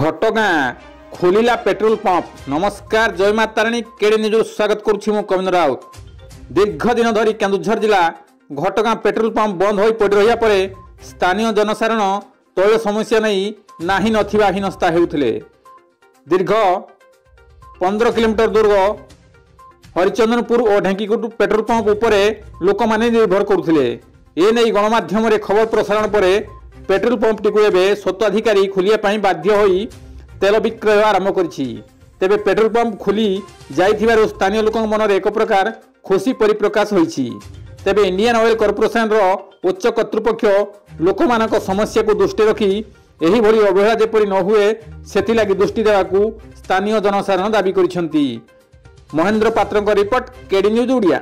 ঘটগাঁ খোলিলা petrol pomp নমস্কার জয় মা তারিণী কেড়ে নিজর স্বাগত করছি মু কবীন্দ্র রাউত দীর্ঘ দিন ধরি কেন্দুঝর জেলা ঘটগাঁ পেট্রোল পম্প বন্ধ হয়ে পড়ে রহিয়া পরে স্থানীয় জনসাধারণ তৈল সমস্যা নেই নাহি নথিবা হীনস্থা হেউথিলে দীর্ঘ পনেরো কিলোমিটার দূর হরিচন্দনপুর ও ঢেঙ্কিকুট পেট্রোল পম্প উপরে লোকমানে নির্ভর করুলে এ নেই গণমাধ্যমে খবর প্রসারণ পরে ପେଟ୍ରୋଲ ପମ୍ପଟିକୁ ଏବେ ସ୍ୱତ୍ୱାଧିକାରୀ ଖୋଲିବା ପାଇଁ ବାଧ୍ୟ ହୋଇ ତେଲ ବିକ୍ରୟ ଆରମ୍ଭ କରିଛି ତେବେ ପେଟ୍ରୋଲ ପମ୍ପ ଖୋଲି ଯାଇଥିବାରୁ ସ୍ଥାନୀୟ ଲୋକଙ୍କ ମନରେ ଏକ ପ୍ରକାର ଖୁସି ପରିପ୍ରକାଶ ହୋଇଛି ତେବେ ଇଣ୍ଡିଆନ ଅଏଲ କର୍ପୋରେସନର ଉଚ୍ଚ କର୍ତ୍ତୃପକ୍ଷ ଲୋକମାନଙ୍କ ସମସ୍ୟାକୁ ଦୃଷ୍ଟିରେ ରଖି ଏହିଭଳି ଅବହେଳା ଯେପରି ନ ହୁଏ ସେଥିଲାଗି ଦୃଷ୍ଟି ଦେବାକୁ ସ୍ଥାନୀୟ ଜନସାଧାରଣ ଦାବି କରିଛନ୍ତି ମହେନ୍ଦ୍ର ପାତ୍ରଙ୍କ ରିପୋର୍ଟ କେଡି ନ୍ୟୁଜ୍ ଓଡ଼ିଆ